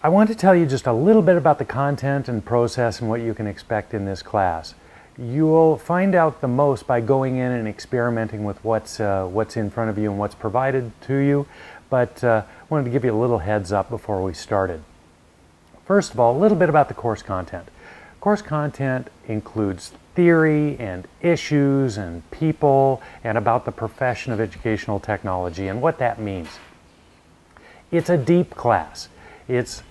I want to tell you just a little bit about the content and process and what you can expect in this class. You'll find out the most by going in and experimenting with what's, uh, what's in front of you and what's provided to you, but uh, I wanted to give you a little heads up before we started. First of all, a little bit about the course content. Course content includes theory and issues and people and about the profession of educational technology and what that means. It's a deep class. It's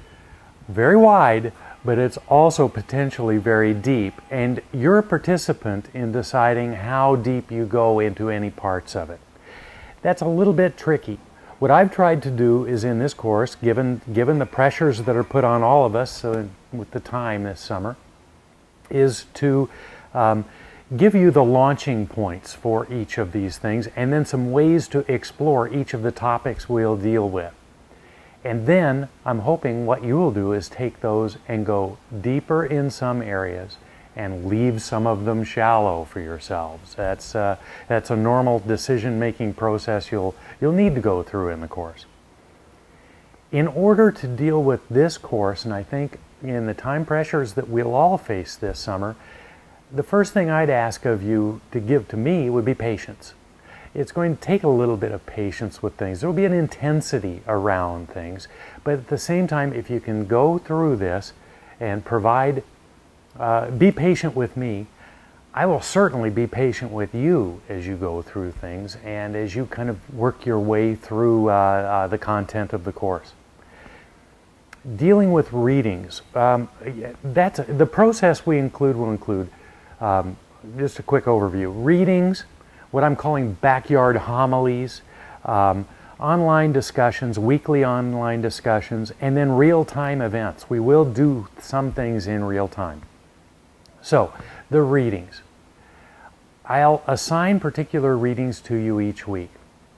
very wide, but it's also potentially very deep, and you're a participant in deciding how deep you go into any parts of it. That's a little bit tricky. What I've tried to do is in this course, given, given the pressures that are put on all of us so with the time this summer, is to um, give you the launching points for each of these things and then some ways to explore each of the topics we'll deal with. And then I'm hoping what you will do is take those and go deeper in some areas and leave some of them shallow for yourselves. That's, uh, that's a normal decision making process you'll, you'll need to go through in the course. In order to deal with this course, and I think in the time pressures that we'll all face this summer, the first thing I'd ask of you to give to me would be patience it's going to take a little bit of patience with things. There will be an intensity around things, but at the same time, if you can go through this and provide, uh, be patient with me, I will certainly be patient with you as you go through things and as you kind of work your way through uh, uh, the content of the course. Dealing with readings, um, that's the process we include will include um, just a quick overview. Readings, what I'm calling backyard homilies, um, online discussions, weekly online discussions, and then real time events. We will do some things in real time. So, the readings. I'll assign particular readings to you each week.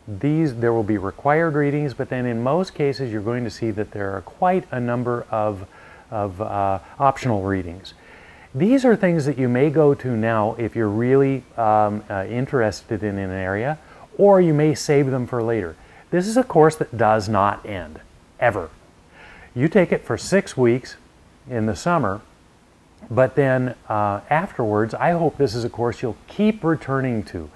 These, there will be required readings, but then in most cases you're going to see that there are quite a number of, of uh, optional readings. These are things that you may go to now if you're really um, uh, interested in an area, or you may save them for later. This is a course that does not end, ever. You take it for six weeks in the summer, but then uh, afterwards, I hope this is a course you'll keep returning to.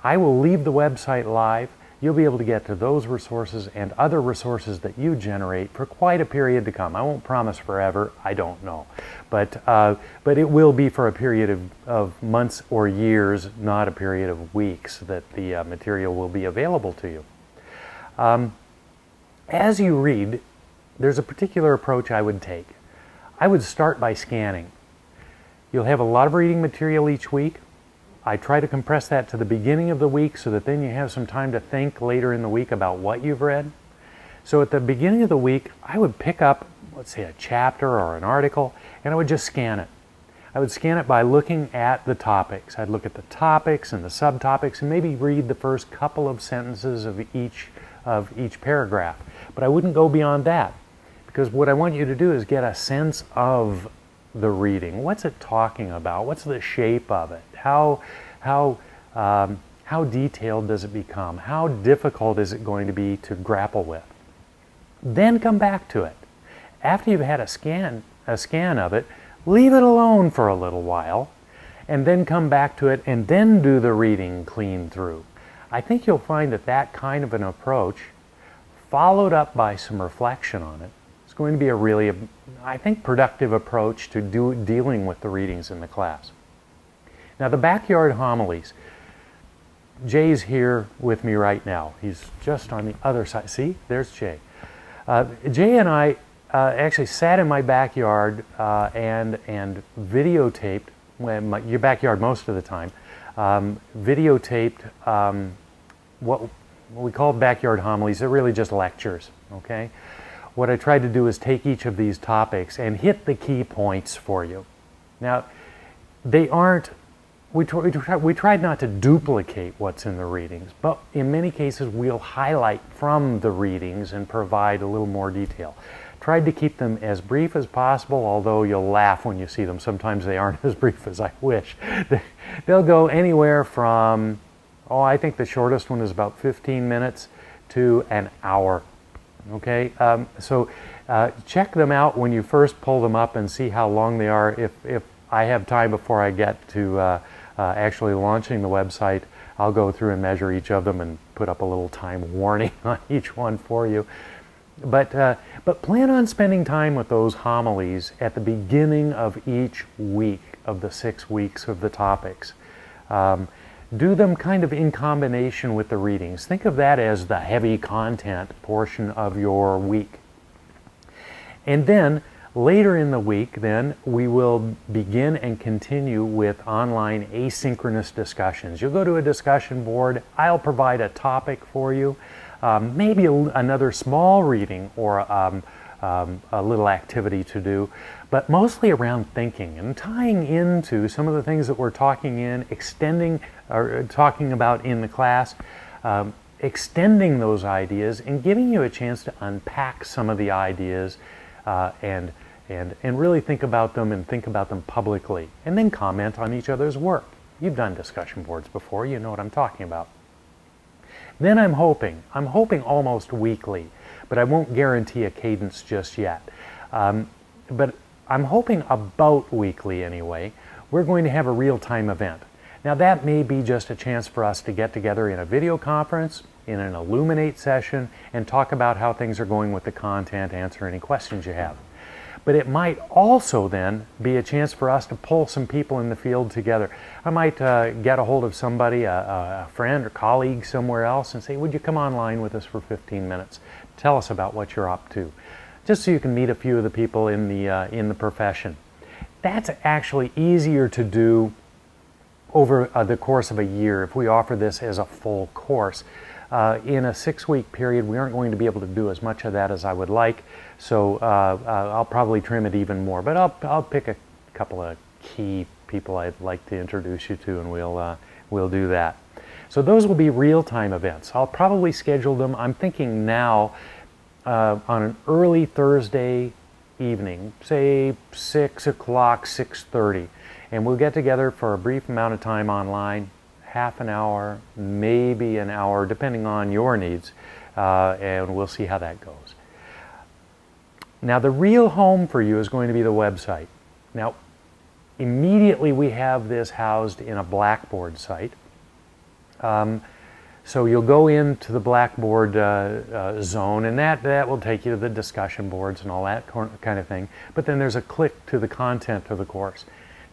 I will leave the website live you'll be able to get to those resources and other resources that you generate for quite a period to come. I won't promise forever, I don't know. But, uh, but it will be for a period of, of months or years, not a period of weeks, that the uh, material will be available to you. Um, as you read, there's a particular approach I would take. I would start by scanning. You'll have a lot of reading material each week. I try to compress that to the beginning of the week so that then you have some time to think later in the week about what you've read. So at the beginning of the week, I would pick up, let's say, a chapter or an article, and I would just scan it. I would scan it by looking at the topics. I'd look at the topics and the subtopics and maybe read the first couple of sentences of each of each paragraph. But I wouldn't go beyond that because what I want you to do is get a sense of the reading. What's it talking about? What's the shape of it? How, how, um, how detailed does it become? How difficult is it going to be to grapple with? Then come back to it. After you've had a scan, a scan of it, leave it alone for a little while, and then come back to it and then do the reading clean through. I think you'll find that that kind of an approach, followed up by some reflection on it, going to be a really, I think, productive approach to do, dealing with the readings in the class. Now, the backyard homilies. Jay's here with me right now. He's just on the other side. See, there's Jay. Uh, Jay and I uh, actually sat in my backyard uh, and and videotaped my, your backyard most of the time. Um, videotaped um, what, what we call backyard homilies. They're really just lectures. Okay. What I tried to do is take each of these topics and hit the key points for you. Now, they aren't we, we, we tried not to duplicate what's in the readings, but in many cases we'll highlight from the readings and provide a little more detail. Tried to keep them as brief as possible, although you'll laugh when you see them. Sometimes they aren't as brief as I wish. They'll go anywhere from, oh, I think the shortest one is about 15 minutes to an hour. Okay, um, so Uh, check them out when you first pull them up and see how long they are. If, if I have time before I get to uh, uh, actually launching the website, I'll go through and measure each of them and put up a little time warning on each one for you. But, uh, but plan on spending time with those homilies at the beginning of each week of the six weeks of the topics. Um, do them kind of in combination with the readings. Think of that as the heavy content portion of your week. And then later in the week, then we will begin and continue with online asynchronous discussions. You'll go to a discussion board. I'll provide a topic for you, um, maybe a, another small reading or um, um, a little activity to do, but mostly around thinking and tying into some of the things that we're talking in, extending or talking about in the class, um, extending those ideas and giving you a chance to unpack some of the ideas uh, and and and really think about them and think about them publicly, and then comment on each other's work. You've done discussion boards before, you know what I'm talking about. Then I'm hoping, I'm hoping almost weekly, but I won't guarantee a cadence just yet. Um, but I'm hoping about weekly anyway, we're going to have a real time event. Now, that may be just a chance for us to get together in a video conference, in an Elluminate session, and talk about how things are going with the content, answer any questions you have. But it might also then be a chance for us to pull some people in the field together. I might uh, get a hold of somebody, a, a friend or colleague somewhere else, and say, Would you come online with us for 15 minutes? Tell us about what you're up to. Just so you can meet a few of the people in the, uh, in the profession. That's actually easier to do over uh, the course of a year if we offer this as a full course. Uh, in a six week period, we aren't going to be able to do as much of that as I would like, so uh, uh, I'll probably trim it even more. But I'll, I'll pick a couple of key people I'd like to introduce you to, and we'll, uh, we'll do that. So those will be real time events. I'll probably schedule them, I'm thinking now, uh, on an early Thursday evening, say 6 o'clock, 6.30 and we'll get together for a brief amount of time online, half an hour, maybe an hour, depending on your needs, uh, and we'll see how that goes. Now, the real home for you is going to be the website. Now, immediately we have this housed in a Blackboard site. Um, so you'll go into the Blackboard uh, uh, zone, and that, that will take you to the discussion boards and all that kind of thing. But then there's a click to the content of the course.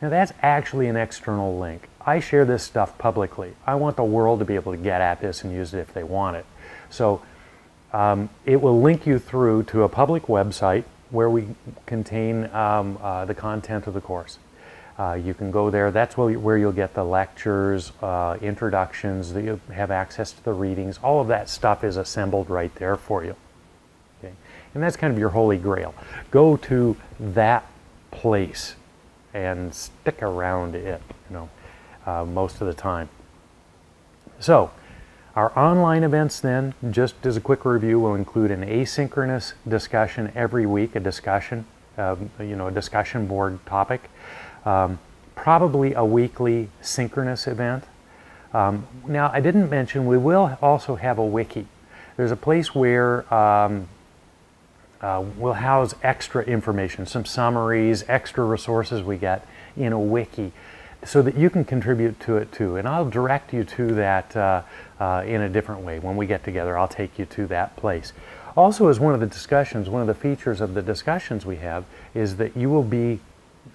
Now that's actually an external link. I share this stuff publicly. I want the world to be able to get at this and use it if they want it. So um, it will link you through to a public website where we contain um, uh, the content of the course. Uh, you can go there. That's where, where you'll get the lectures, uh, introductions, that you have access to the readings. All of that stuff is assembled right there for you. Okay? And that's kind of your holy grail. Go to that place and stick around it, you know, uh, most of the time. So, our online events then, just as a quick review, will include an asynchronous discussion every week, a discussion, um, you know, a discussion board topic, um, probably a weekly synchronous event. Um, now, I didn't mention we will also have a wiki. There's a place where um, uh, we'll house extra information, some summaries, extra resources we get in a wiki so that you can contribute to it too. And I'll direct you to that uh, uh, in a different way. When we get together, I'll take you to that place. Also, as one of the discussions, one of the features of the discussions we have is that you will be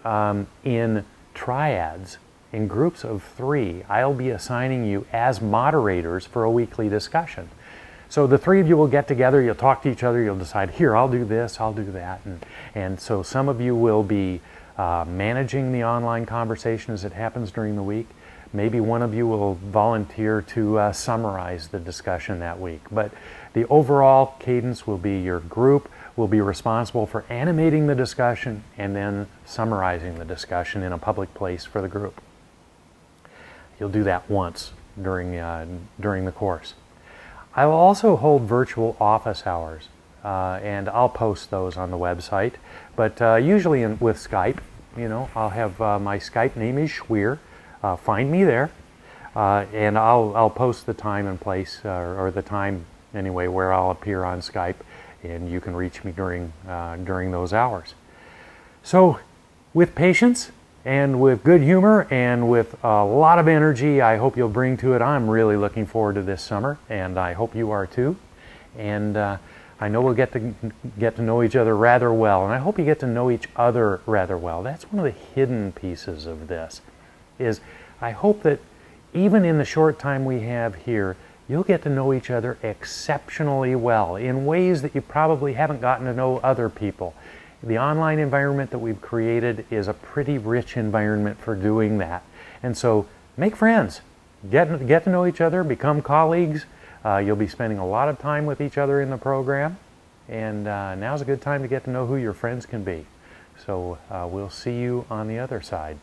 um, in triads, in groups of three. I'll be assigning you as moderators for a weekly discussion. So the three of you will get together, you'll talk to each other, you'll decide, here, I'll do this, I'll do that. And, and so some of you will be uh, managing the online conversation as it happens during the week. Maybe one of you will volunteer to uh, summarize the discussion that week. But the overall cadence will be your group will be responsible for animating the discussion and then summarizing the discussion in a public place for the group. You'll do that once during, uh, during the course. I will also hold virtual office hours, uh, and I'll post those on the website. But uh, usually in, with Skype, you know, I'll have uh, my Skype name is Schwier. Uh, find me there, uh, and I'll I'll post the time and place, uh, or the time anyway, where I'll appear on Skype, and you can reach me during, uh, during those hours. So, with patience and with good humor and with a lot of energy, I hope you'll bring to it. I'm really looking forward to this summer, and I hope you are too. And I know we'll get to get to know each other rather well, and I hope you get to know each other rather well. That's one of the hidden pieces of this. Is I hope that even in the short time we have here, you'll get to know each other exceptionally well in ways that you probably haven't gotten to know other people. The online environment that we've created is a pretty rich environment for doing that. And so make friends, get, get to know each other, become colleagues. Uh, you'll be spending a lot of time with each other in the program. And uh, now's a good time to get to know who your friends can be. So uh, we'll see you on the other side.